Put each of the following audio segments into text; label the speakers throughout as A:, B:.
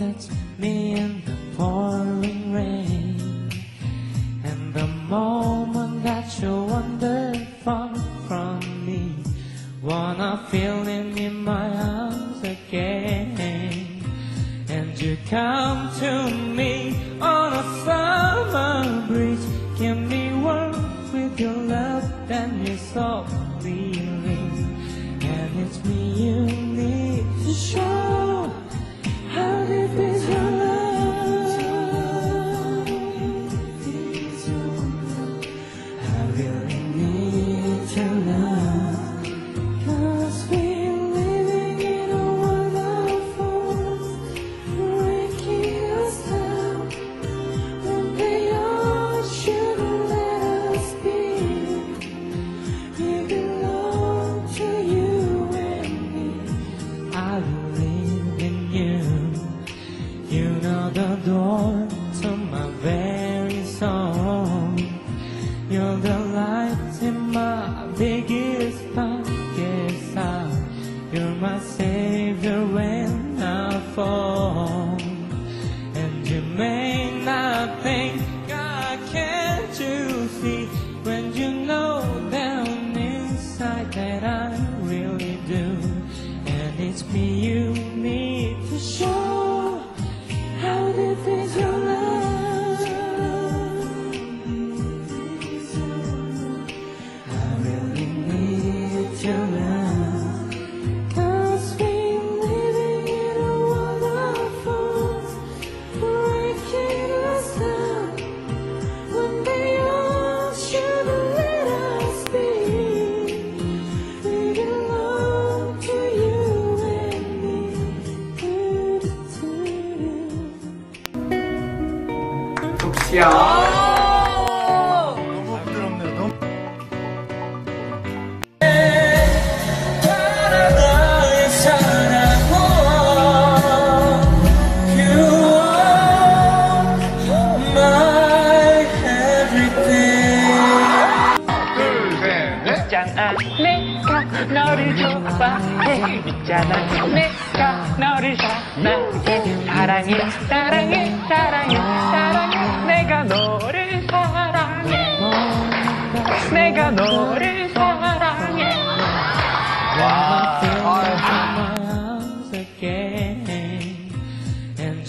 A: it's me in the pouring rain. And the moment that you wander far from me, wanna feel it in my arms again. And you come to me on a summer breeze, give me warmth with your love, then you softly ring. And it's me you door to my very soul. You're the light in my biggest hour. You're my savior when I fall.
B: 야.
C: 너무.
B: 있잖아 내가 너를 좋아해 있잖아 내가 너를 사랑해 사랑해 사랑해 사랑해 사랑해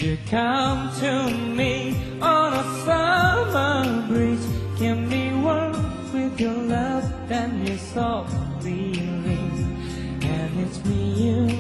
A: you come to me on a summer breeze. Give me warmth with your love, and your softly ring, and it's me you.